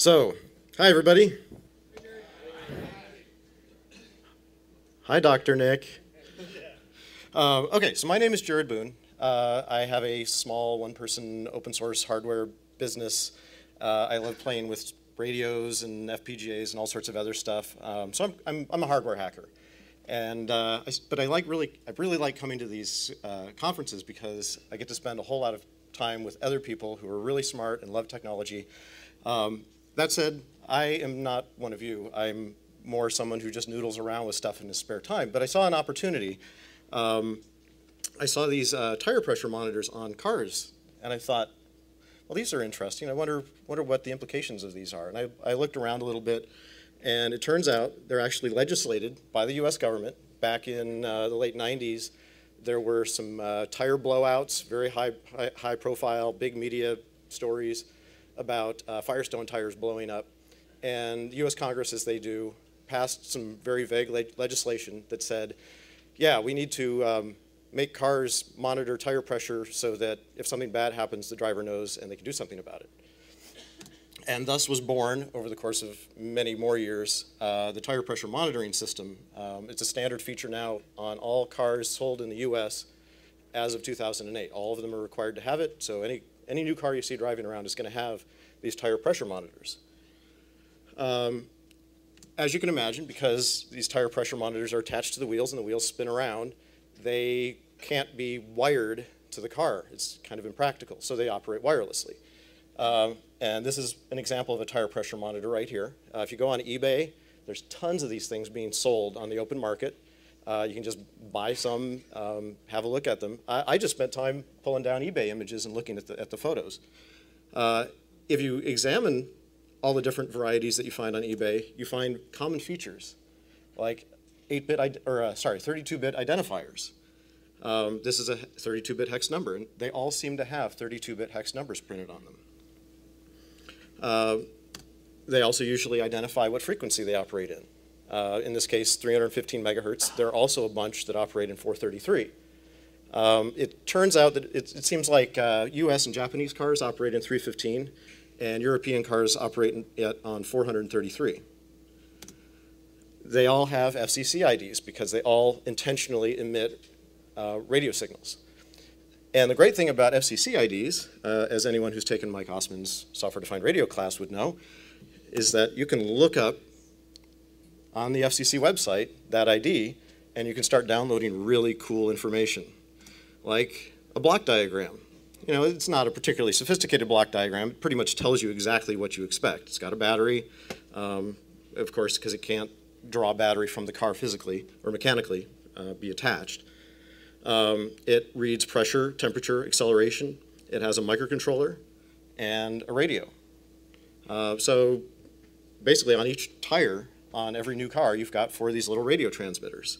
So, hi everybody. Hi, Dr. Nick. Uh, okay, so my name is Jared Boone. Uh, I have a small one person open source hardware business. Uh, I love playing with radios and FPGAs and all sorts of other stuff. Um, so I'm, I'm, I'm, a hardware hacker. And, uh, I, but I like really, I really like coming to these uh, conferences because I get to spend a whole lot of time with other people who are really smart and love technology. Um, that said, I am not one of you. I'm more someone who just noodles around with stuff in his spare time. But I saw an opportunity. Um, I saw these uh, tire pressure monitors on cars, and I thought, well, these are interesting. I wonder, wonder what the implications of these are. And I, I looked around a little bit, and it turns out they're actually legislated by the U.S. government. Back in uh, the late 90s, there were some uh, tire blowouts, very high, high, high, profile, big media stories about uh, Firestone tires blowing up. And U.S. Congress, as they do, passed some very vague le legislation that said, yeah, we need to um, make cars monitor tire pressure so that if something bad happens, the driver knows and they can do something about it. And thus was born, over the course of many more years, uh, the tire pressure monitoring system. Um, it's a standard feature now on all cars sold in the US as of 2008. All of them are required to have it, so any, any new car you see driving around is going to have these tire pressure monitors. Um, as you can imagine, because these tire pressure monitors are attached to the wheels and the wheels spin around, they can't be wired to the car. It's kind of impractical, so they operate wirelessly. Um, and this is an example of a tire pressure monitor right here. Uh, if you go on eBay, there's tons of these things being sold on the open market. Uh, you can just buy some, um, have a look at them. I, I, just spent time pulling down eBay images and looking at the, at the photos. Uh, if you examine all the different varieties that you find on eBay, you find common features like 8-bit, or uh, sorry, 32-bit identifiers. Um, this is a 32-bit hex number, and they all seem to have 32-bit hex numbers printed on them. Uh, they also usually identify what frequency they operate in. Uh, in this case, 315 megahertz. There are also a bunch that operate in 433. Um, it turns out that it, it seems like US uh, and Japanese cars operate in 315, and European cars operate at, on 433 they all have FCC IDs because they all intentionally emit uh, radio signals. And the great thing about FCC IDs, uh, as anyone who's taken Mike Ossmann's software-defined radio class would know, is that you can look up on the FCC website that ID, and you can start downloading really cool information, like a block diagram. You know, it's not a particularly sophisticated block diagram. It pretty much tells you exactly what you expect. It's got a battery, um, of course, because it can't draw a battery from the car physically or mechanically uh, be attached. Um, it reads pressure, temperature, acceleration. It has a microcontroller and a radio. Uh, so basically on each tire on every new car, you've got four of these little radio transmitters.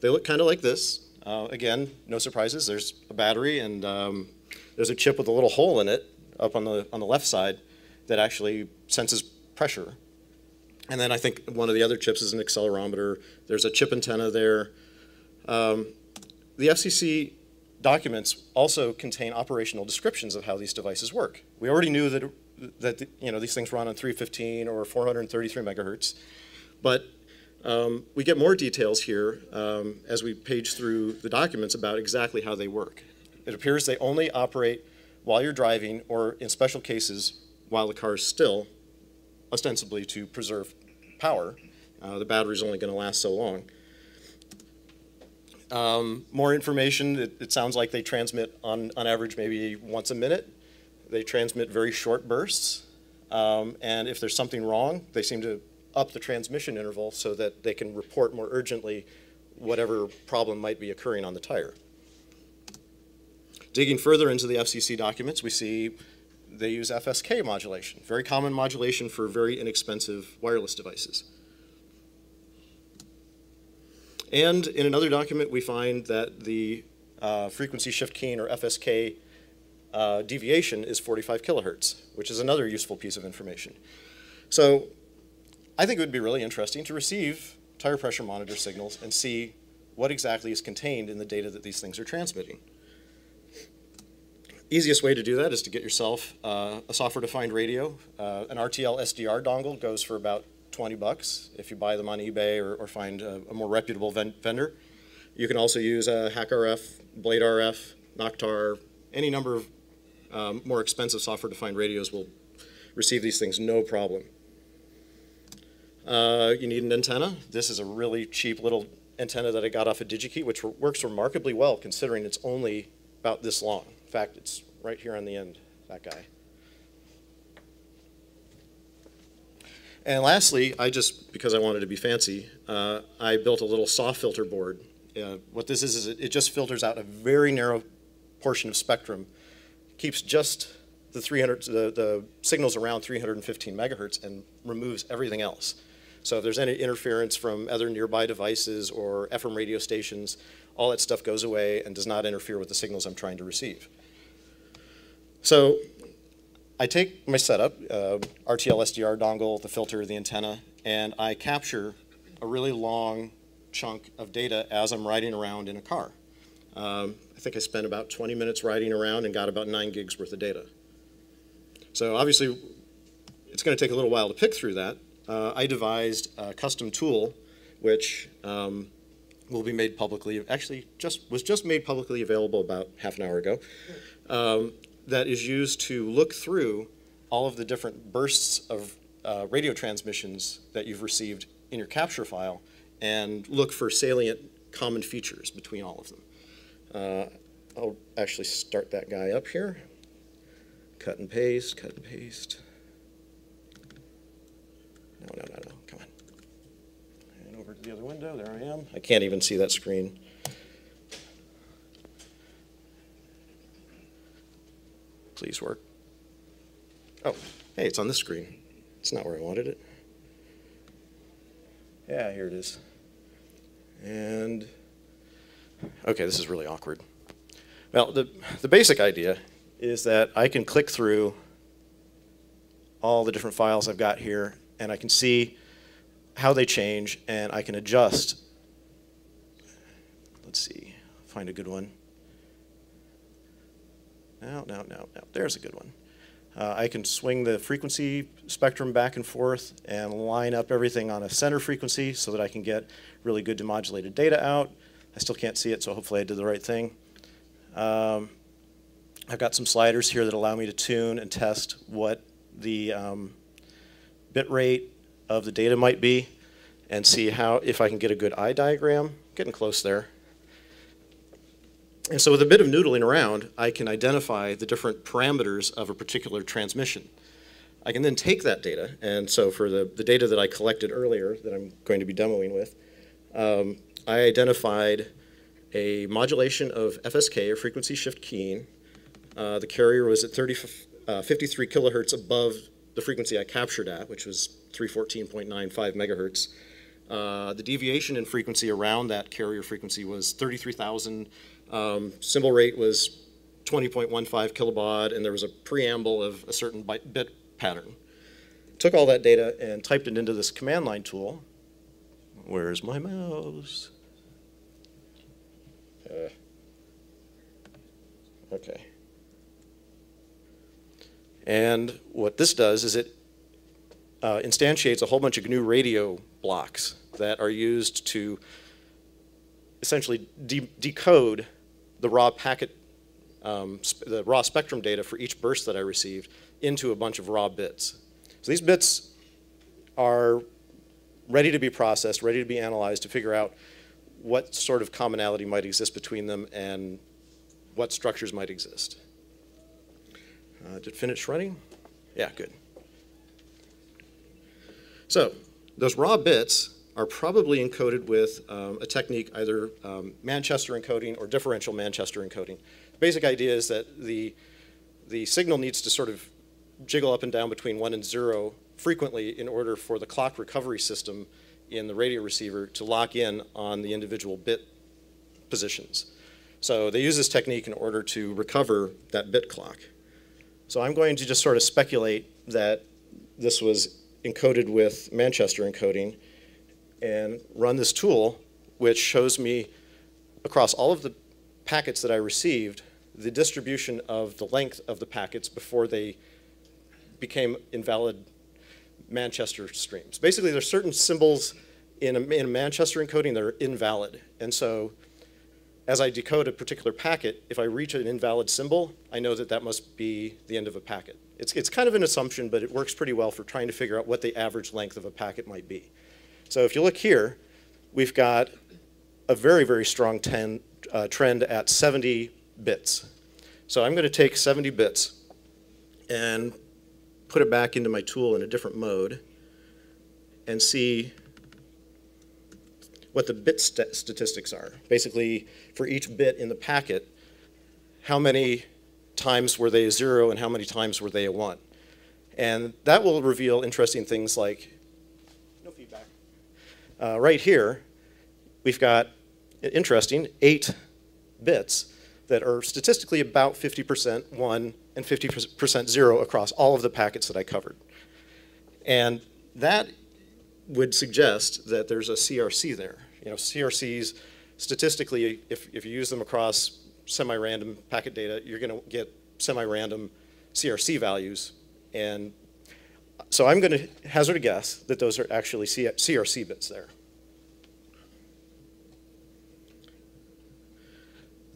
They look kind of like this. Uh, again, no surprises. There's a battery and um, there's a chip with a little hole in it up on the, on the left side that actually senses pressure. And then I think one of the other chips is an accelerometer. There's a chip antenna there. Um, the FCC documents also contain operational descriptions of how these devices work. We already knew that, that you know, these things run on 315 or 433 megahertz, but um, we get more details here um, as we page through the documents about exactly how they work. It appears they only operate while you're driving or in special cases while the car is still, ostensibly to preserve power. Uh, the battery's only going to last so long. Um, more information, it, it, sounds like they transmit on, on average maybe once a minute. They transmit very short bursts. Um, and if there's something wrong, they seem to up the transmission interval so that they can report more urgently whatever problem might be occurring on the tire. Digging further into the FCC documents, we see they use FSK modulation, very common modulation for very inexpensive wireless devices. And in another document, we find that the uh, frequency shift keying, or FSK, uh, deviation is 45 kilohertz, which is another useful piece of information. So I think it would be really interesting to receive tire pressure monitor signals and see what exactly is contained in the data that these things are transmitting. Easiest way to do that is to get yourself uh, a software-defined radio. Uh, an RTL SDR dongle goes for about 20 bucks if you buy them on eBay or, or find a, a, more reputable ven vendor. You can also use a HackRF, Blade RF, Noctar, any number of um, more expensive software-defined radios will receive these things no problem. Uh, you need an antenna. This is a really cheap little antenna that I got off of DigiKey, which works remarkably well considering it's only about this long. In fact, it's right here on the end, that guy. And lastly, I just, because I wanted to be fancy, uh, I built a little SAW filter board. Uh, what this is, is it, it just filters out a very narrow portion of spectrum, keeps just the 300, the, the signals around 315 megahertz and removes everything else. So if there's any interference from other nearby devices or FM radio stations, all that stuff goes away and does not interfere with the signals I'm trying to receive. So I take my setup, uh, RTL SDR dongle, the filter, the antenna, and I capture a really long chunk of data as I'm riding around in a car. Um, I think I spent about 20 minutes riding around and got about 9 gigs worth of data. So obviously, it's going to take a little while to pick through that, uh, I devised a custom tool which um, will be made publicly, actually just was just made publicly available about half an hour ago, um, that is used to look through all of the different bursts of uh, radio transmissions that you've received in your capture file and look for salient common features between all of them. Uh, I'll actually start that guy up here. Cut and paste, cut and paste. No, no, no, no, come on. And over to the other window, there I am. I can't even see that screen. Please work. Oh, hey, it's on this screen. It's not where I wanted it. Yeah, here it is. And, okay, this is really awkward. Well, the, the basic idea is that I can click through all the different files I've got here and I can see how they change, and I can adjust. Let's see, find a good one. No, no, no, no, there's a good one. Uh, I can swing the frequency spectrum back and forth and line up everything on a center frequency so that I can get really good demodulated data out. I still can't see it, so hopefully I did the right thing. Um, I've got some sliders here that allow me to tune and test what the um, bit rate of the data might be and see how if I can get a good eye diagram. Getting close there. And so with a bit of noodling around, I can identify the different parameters of a particular transmission. I can then take that data, and so for the, the data that I collected earlier that I'm going to be demoing with, um, I identified a modulation of FSK, or frequency shift keying. Uh, the carrier was at 30, uh, 53 kilohertz above the frequency I captured at, which was 314.95 megahertz. Uh, the deviation in frequency around that carrier frequency was 33,000. Um, symbol rate was 20.15 kilobaud, and there was a preamble of a certain bit pattern. Took all that data and typed it into this command line tool. Where's my mouse? Uh, okay. And what this does is it uh, instantiates a whole bunch of GNU radio blocks that are used to essentially de decode the raw packet, um, the raw spectrum data for each burst that I received into a bunch of raw bits. So these bits are ready to be processed, ready to be analyzed to figure out what sort of commonality might exist between them and what structures might exist. Uh, did it finish running? Yeah, good. So those raw bits are probably encoded with um, a technique, either um, Manchester encoding or differential Manchester encoding. The basic idea is that the, the signal needs to sort of jiggle up and down between one and zero frequently in order for the clock recovery system in the radio receiver to lock in on the individual bit positions. So they use this technique in order to recover that bit clock. So I'm going to just sort of speculate that this was encoded with Manchester encoding and run this tool which shows me across all of the packets that I received the distribution of the length of the packets before they became invalid Manchester streams. Basically, there's certain symbols in a, in a Manchester encoding that are invalid. And so as I decode a particular packet, if I reach an invalid symbol, I know that that must be the end of a packet. It's, it's kind of an assumption, but it works pretty well for trying to figure out what the average length of a packet might be. So if you look here, we've got a very, very strong ten, uh, trend at 70 bits. So I'm going to take 70 bits and put it back into my tool in a different mode and see what the bit st statistics are. Basically, for each bit in the packet, how many times were they a zero and how many times were they a one. And that will reveal interesting things like. Uh, right here, we've got, interesting, eight bits that are statistically about 50% one and 50% zero across all of the packets that I covered. And that would suggest that there's a CRC there. You know, CRCs, statistically, if, if you use them across semi-random packet data, you're going to get semi-random CRC values. And so I'm going to hazard a guess that those are actually CRC bits there.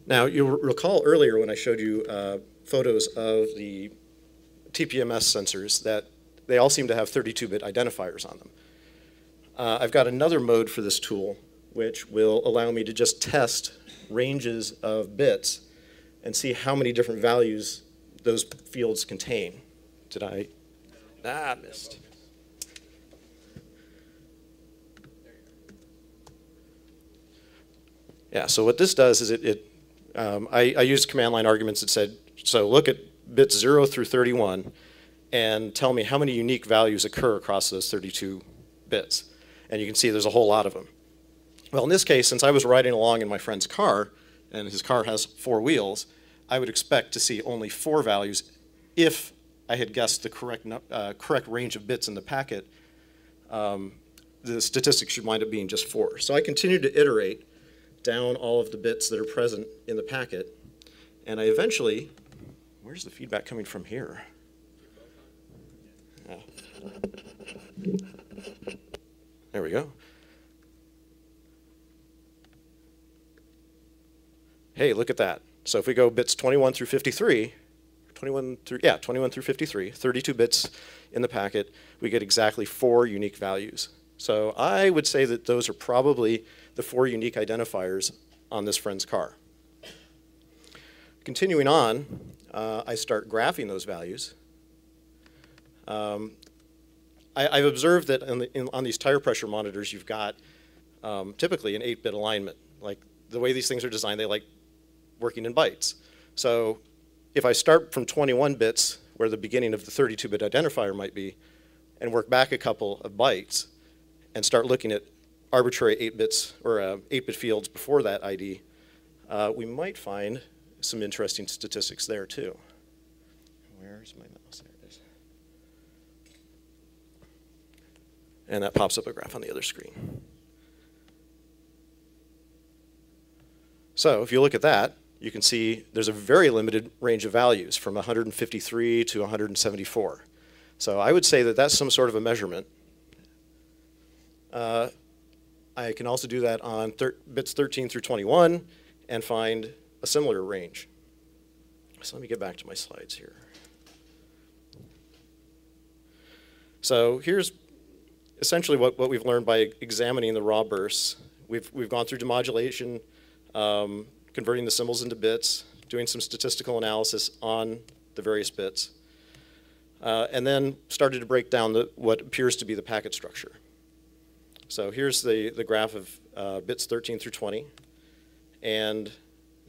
Now, you'll recall earlier when I showed you uh, photos of the TPMS sensors that they all seem to have 32-bit identifiers on them. Uh, I've got another mode for this tool, which will allow me to just test ranges of bits and see how many different values those fields contain. Did I? Ah, missed. Yeah, so what this does is it, it um, I, I used command line arguments that said, so look at bits 0 through 31 and tell me how many unique values occur across those 32 bits and you can see there's a whole lot of them. Well, in this case, since I was riding along in my friend's car, and his car has four wheels, I would expect to see only four values if I had guessed the correct, uh, correct range of bits in the packet. Um, the statistics should wind up being just four. So I continued to iterate down all of the bits that are present in the packet, and I eventually, where's the feedback coming from here? There we go. Hey, look at that. So if we go bits 21 through 53, 21 through, yeah, 21 through 53, 32 bits in the packet, we get exactly four unique values. So I would say that those are probably the four unique identifiers on this friend's car. Continuing on, uh, I start graphing those values. Um, I, have observed that the, in, on these tire pressure monitors, you've got um, typically an 8-bit alignment. Like the way these things are designed, they like working in bytes. So if I start from 21 bits, where the beginning of the 32-bit identifier might be, and work back a couple of bytes, and start looking at arbitrary 8 bits or 8-bit uh, fields before that ID, uh, we might find some interesting statistics there too. Where's my mouse? There it is. And that pops up a graph on the other screen. So if you look at that, you can see there's a very limited range of values from 153 to 174. So I would say that that's some sort of a measurement. Uh, I can also do that on thir bits 13 through 21 and find a similar range. So let me get back to my slides here. So here's essentially what, what we've learned by examining the raw bursts. We've, we've gone through demodulation, um, converting the symbols into bits, doing some statistical analysis on the various bits, uh, and then started to break down the, what appears to be the packet structure. So here's the, the graph of uh, bits 13 through 20 and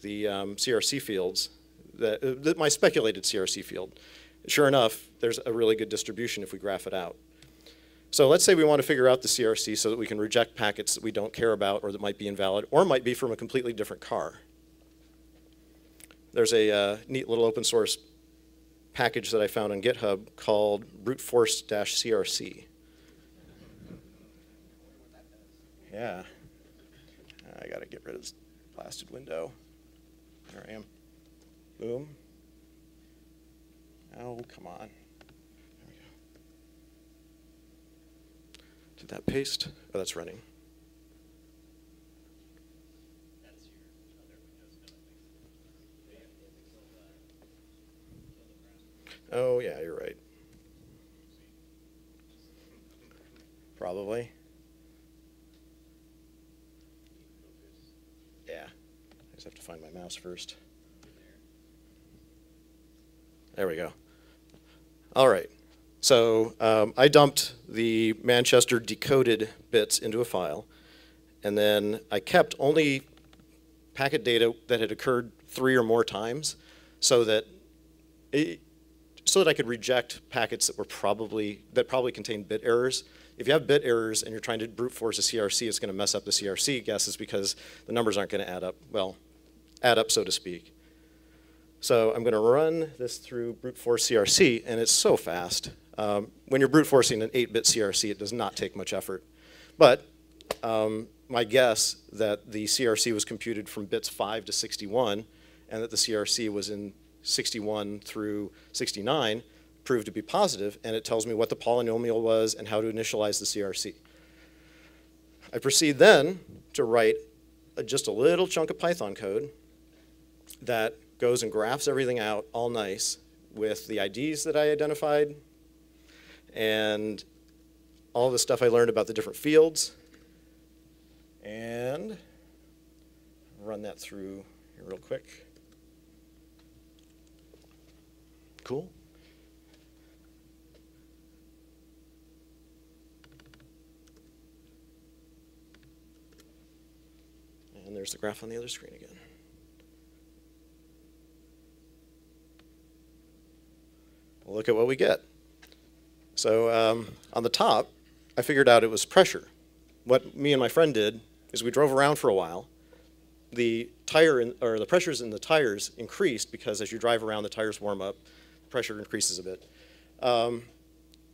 the um, CRC fields, that, uh, my speculated CRC field. Sure enough, there's a really good distribution if we graph it out. So let's say we want to figure out the CRC so that we can reject packets that we don't care about or that might be invalid or might be from a completely different car. There's a uh, neat little open source package that I found on GitHub called brute force-crc. Yeah. I got to get rid of this blasted window. There I am. Boom. Oh, come on. There we go. Did that paste? Oh, that's running. Oh, yeah, you're right. Probably. Yeah. I just have to find my mouse first. There we go. All right. So um, I dumped the Manchester decoded bits into a file, and then I kept only packet data that had occurred three or more times, so that so that I could reject packets that were probably that probably contained bit errors. If you have bit errors and you're trying to brute force a CRC, it's going to mess up the CRC guesses because the numbers aren't going to add up. Well, add up so to speak. So I'm going to run this through brute force CRC, and it's so fast. Um, when you're brute forcing an 8-bit CRC, it does not take much effort. But um, my guess that the CRC was computed from bits 5 to 61, and that the CRC was in 61 through 69 proved to be positive, and it tells me what the polynomial was and how to initialize the CRC. I proceed then to write a, just a little chunk of Python code that goes and graphs everything out all nice with the IDs that I identified and all the stuff I learned about the different fields and run that through real quick. Cool. And there's the graph on the other screen again. Well, look at what we get. So um, on the top, I figured out it was pressure. What me and my friend did is we drove around for a while. The tire in, or the pressures in the tires increased because as you drive around, the tires warm up pressure increases a bit. Um,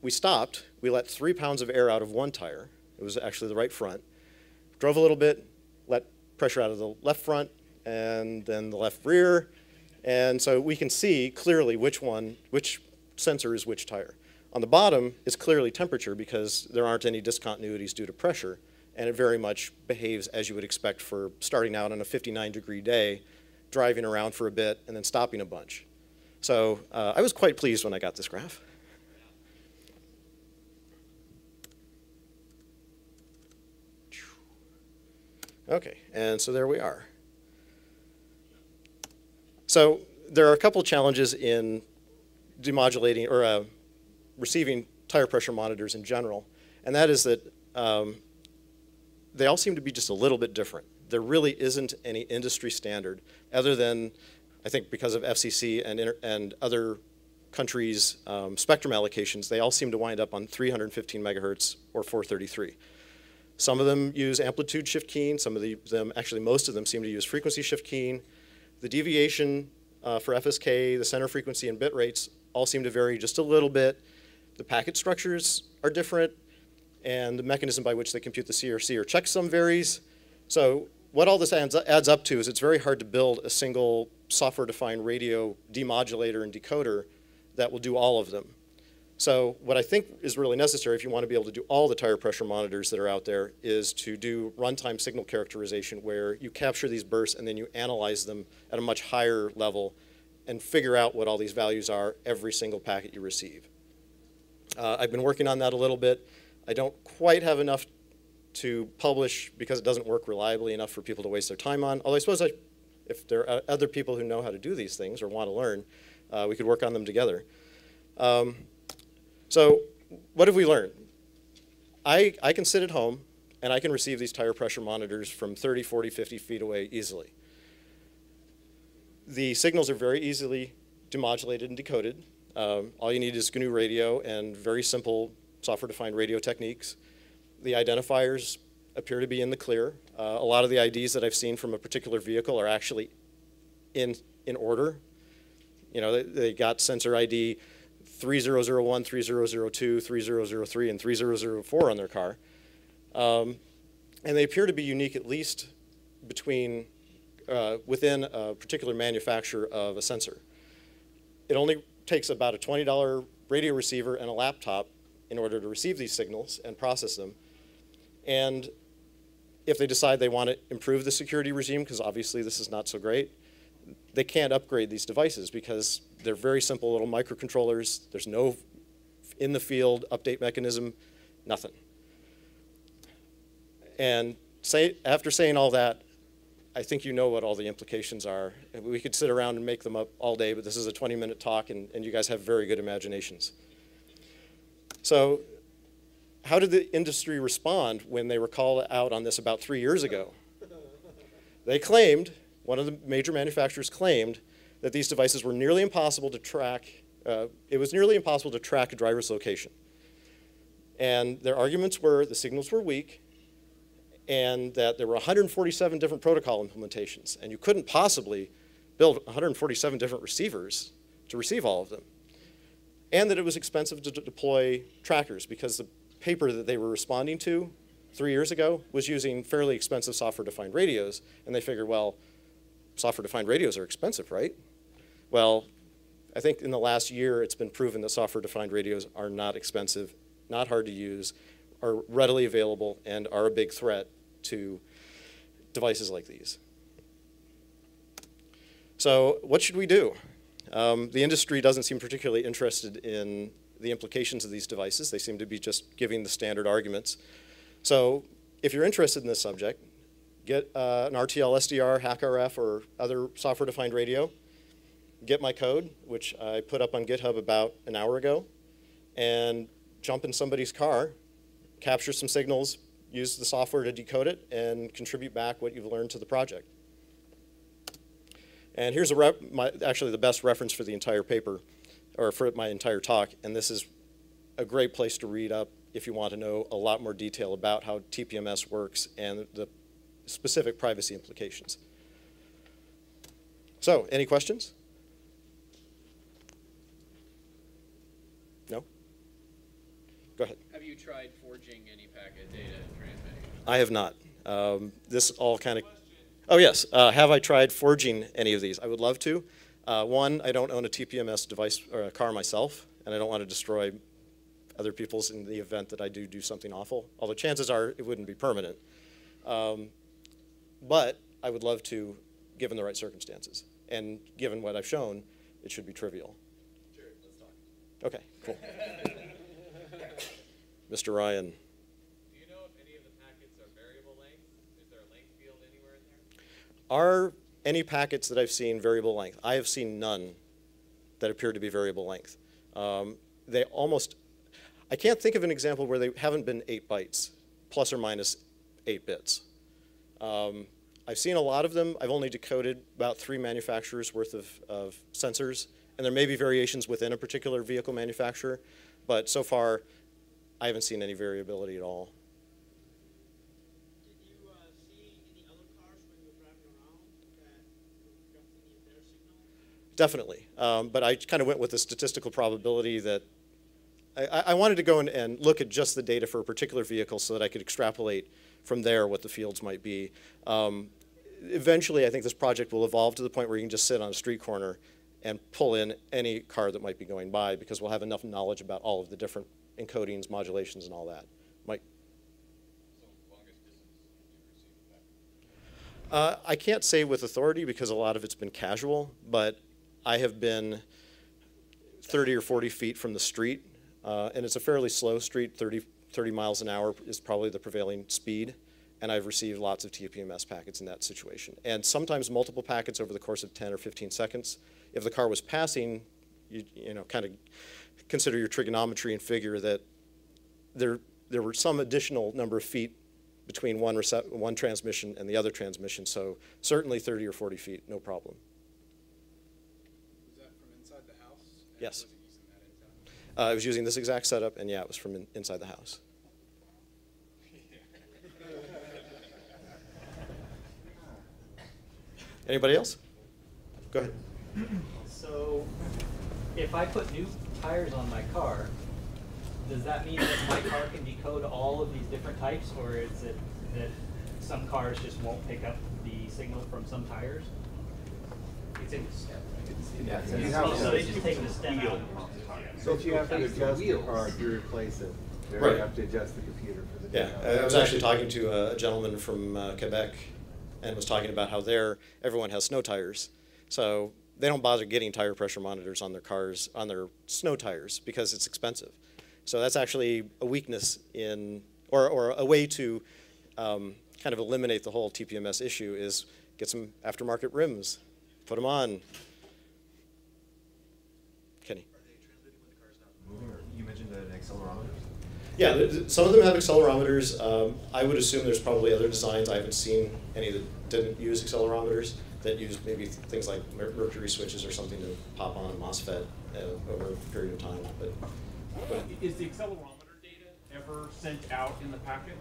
we stopped. We let three pounds of air out of one tire. It was actually the right front. Drove a little bit, let pressure out of the left front, and then the left rear. And so we can see clearly which one, which sensor is which tire. On the bottom is clearly temperature because there aren't any discontinuities due to pressure, and it very much behaves as you would expect for starting out on a 59 degree day, driving around for a bit, and then stopping a bunch. So uh, I was quite pleased when I got this graph. Okay, and so there we are. So there are a couple challenges in demodulating or uh, receiving tire pressure monitors in general, and that is that um, they all seem to be just a little bit different. There really isn't any industry standard other than I think because of FCC and, and other countries' um, spectrum allocations, they all seem to wind up on 315 megahertz or 433. Some of them use amplitude shift keying. Some of the, them, actually most of them seem to use frequency shift keying. The deviation uh, for FSK, the center frequency and bit rates all seem to vary just a little bit. The packet structures are different and the mechanism by which they compute the CRC or checksum varies. So what all this adds, adds up to is it's very hard to build a single software-defined radio demodulator and decoder that will do all of them. So what I think is really necessary if you want to be able to do all the tire pressure monitors that are out there is to do runtime signal characterization where you capture these bursts and then you analyze them at a much higher level and figure out what all these values are every single packet you receive. Uh, I've been working on that a little bit. I don't quite have enough to publish because it doesn't work reliably enough for people to waste their time on. Although I suppose I if there are other people who know how to do these things or want to learn, uh, we could work on them together. Um, so what have we learned? I, I can sit at home and I can receive these tire pressure monitors from 30, 40, 50 feet away easily. The signals are very easily demodulated and decoded. Um, all you need is GNU radio and very simple software-defined radio techniques. The identifiers appear to be in the clear. Uh, a lot of the IDs that I've seen from a particular vehicle are actually in, in order. You know, they, they got sensor ID 3001, 3002, 3003, and 3004 on their car. Um, and they appear to be unique at least between uh, within a particular manufacturer of a sensor. It only takes about a $20 radio receiver and a laptop in order to receive these signals and process them. And if they decide they want to improve the security regime, because obviously this is not so great, they can't upgrade these devices because they're very simple little microcontrollers. There's no in the field update mechanism, nothing. And say, after saying all that, I think you know what all the implications are. We could sit around and make them up all day, but this is a 20 minute talk and, and you guys have very good imaginations. So how did the industry respond when they were called out on this about three years ago? They claimed, one of the major manufacturers claimed, that these devices were nearly impossible to track. Uh, it was nearly impossible to track a driver's location. And their arguments were the signals were weak, and that there were 147 different protocol implementations, and you couldn't possibly build 147 different receivers to receive all of them. And that it was expensive to deploy trackers because the paper that they were responding to three years ago was using fairly expensive software-defined radios, and they figured, well, software-defined radios are expensive, right? Well, I think in the last year it's been proven that software-defined radios are not expensive, not hard to use, are readily available and are a big threat to devices like these. So what should we do? Um, the industry doesn't seem particularly interested in the implications of these devices. They seem to be just giving the standard arguments. So if you're interested in this subject, get uh, an RTL SDR, HackRF, or other software-defined radio. Get my code, which I put up on GitHub about an hour ago, and jump in somebody's car capture some signals, use the software to decode it, and contribute back what you've learned to the project. And here's a my, actually the best reference for the entire paper, or for my entire talk, and this is a great place to read up if you want to know a lot more detail about how TPMS works and the specific privacy implications. So, any questions? No? Go ahead Have you tried forging any packet data and transmitting? I have not. Um, this all kind of. Oh yes. Uh, have I tried forging any of these? I would love to. Uh, one, I don't own a TPMS device or a car myself, and I don't want to destroy other people's in the event that I do do something awful. Although chances are it wouldn't be permanent. Um, but I would love to, given the right circumstances, and given what I've shown, it should be trivial. Sure, let's talk. Okay, cool. Mr. Ryan. Do you know if any of the packets are variable length? Is there a length field anywhere in there? Are any packets that I've seen variable length? I have seen none that appear to be variable length. Um, they almost, I can't think of an example where they haven't been eight bytes, plus or minus eight bits. Um, I've seen a lot of them. I've only decoded about three manufacturers worth of, of sensors, and there may be variations within a particular vehicle manufacturer, but so far I haven't seen any variability at all. Did you uh, see any other cars when you were driving around that got any of their signal? Definitely, um, but I kind of went with the statistical probability that I, I wanted to go and, look at just the data for a particular vehicle so that I could extrapolate from there what the fields might be. Um, eventually, I think this project will evolve to the point where you can just sit on a street corner and pull in any car that might be going by because we'll have enough knowledge about all of the different encodings, modulations, and all that. Mike? Uh, I can't say with authority because a lot of it's been casual, but I have been 30 or 40 feet from the street, uh, and it's a fairly slow street, 30, 30 miles an hour is probably the prevailing speed, and I've received lots of TPMS packets in that situation. And sometimes multiple packets over the course of 10 or 15 seconds. If the car was passing, you, you know, kind of consider your trigonometry and figure that there, there were some additional number of feet between one, one transmission and the other transmission, so certainly 30 or 40 feet, no problem. Was that from inside the house? Yes. Uh, I was using this exact setup, and yeah, it was from in, inside the house. Anybody else? Go ahead. So, if I put new tires on my car, does that mean that my car can decode all of these different types, or is it that some cars just won't pick up the signal from some tires. It's in the step. Yeah, so Yeah, you have so to- they just take the stem out. So if you have to adjust the car, if you replace it, then Right. you have to adjust the computer for the. Yeah, data. I was actually talking to a gentleman from uh, Quebec and was talking about how there, everyone has snow tires. So they don't bother getting tire pressure monitors on their cars, on their snow tires, because it's expensive. So that's actually a weakness in, or, or a way to um, kind of eliminate the whole TPMS issue is get some aftermarket rims, put them on. Kenny? moving, or you mentioned the accelerometers? Yeah, some of them have accelerometers. Um, I would assume there's probably other designs. I haven't seen any that didn't use accelerometers, that use maybe th- things like mer- mercury switches or something to pop on a MOSFET uh, over a period of time. But, but Is the accelerometer data ever sent out in the packet?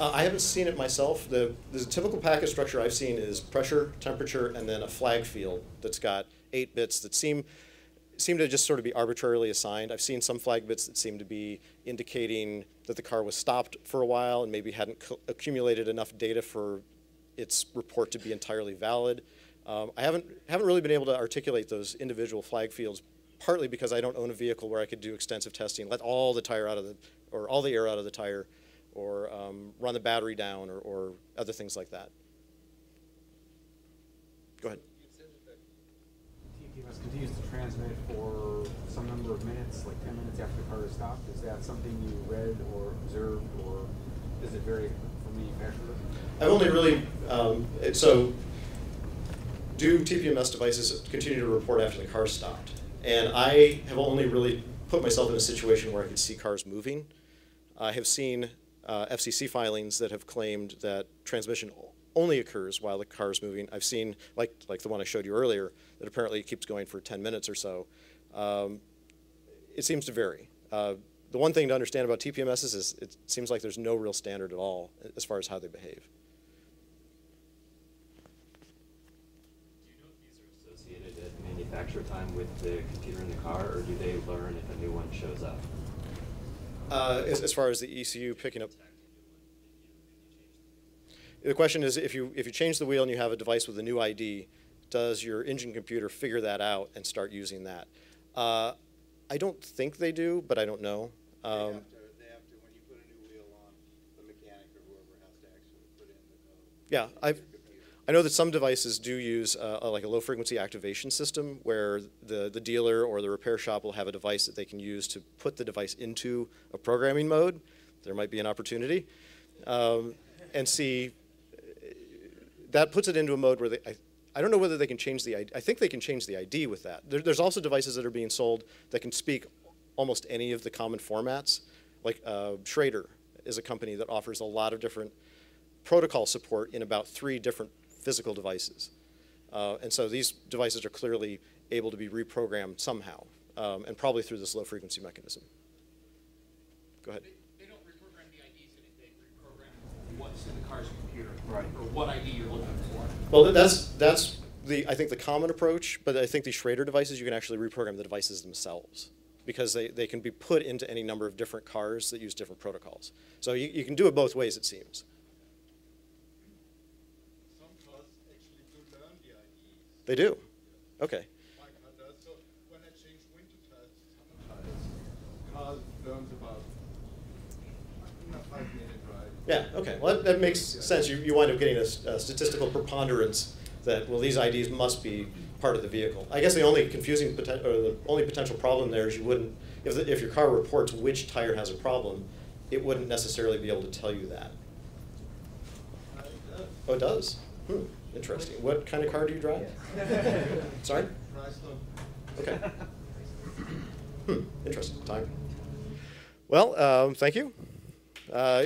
uh, I haven't seen it myself. The, the typical packet structure I've seen is pressure, temperature, and then a flag field that's got eight bits that seem seem to just sort of be arbitrarily assigned. I've seen some flag bits that seem to be indicating that the car was stopped for a while and maybe hadn't accumulated enough data for its report to be entirely valid. Um, I haven't haven't really been able to articulate those individual flag fields, partly because I don't own a vehicle where I could do extensive testing, let all the tire out of the or all the air out of the tire, or um, run the battery down, or, or other things like that. Go ahead. TPMS continues to transmit for some number of minutes, like ten minutes after the car is stopped. Is that something you read or observed, or does it vary from manufacturer? I've only really, um, it- so, do TPMS devices continue to report after the car stopped? And I have only really put myself in a situation where I could see cars moving. I have seen uh, FCC filings that have claimed that transmission only occurs while the car is moving. I've seen, like, like the one I showed you earlier, that apparently it keeps going for 10 minutes or so. Um, it seems to vary. Uh, the one thing to understand about TPMSs is it seems like there's no real standard at all as far as how they behave. Do you know if these are associated at manufacture time with the computer in the car, or do they learn if a new one shows up? Uh, as, as far as the ECU picking up, the question is if you if you change the wheel and you have a device with a new ID, does your engine computer figure that out and start using that? Uh, I don't think they do, but I don't know. Um, have to, they have to, when you put a new wheel on, the mechanic or whoever has to actually put in the code. Yeah, I've. I know that some devices do use uh, a- like a low frequency activation system where the, the dealer or the repair shop will have a device that they can use to put the device into a programming mode. There might be an opportunity. Um, and see, that puts it into a mode where they, I, I don't know whether they can change the ID. I think they can change the ID with that. There, there's also devices that are being sold that can speak almost any of the common formats. Like uh, Schrader is a company that offers a lot of different protocol support in about three different physical devices. Uh, and so these devices are clearly able to be reprogrammed somehow, um, and probably through this low frequency mechanism. Go ahead. They, they don't reprogram the IDs they reprogram what's in the car's. Right. Or what ID you're looking for. Well, that's that's the I think the common approach, but I think these Schrader devices you can actually reprogram the devices themselves because they, they can be put into any number of different cars that use different protocols. So you, you can do it both ways, it seems. Some cars actually do learn the IDs. They do. Okay. My car does. So when I change winter tires to summer tires, car learns about in five minute ride. Yeah, okay. Well, that, that makes sense. You, you wind up getting a statistical preponderance that, well, these IDs must be part of the vehicle. I guess the only confusing, poten- or the only potential problem there is you wouldn't, if, the, if your car reports which tire has a problem, it wouldn't necessarily be able to tell you that. Oh, it does? Hmm, interesting. What kind of car do you drive? Sorry? Chrysler. Okay. Hmm, interesting. Time. Well, um, thank you. Uh,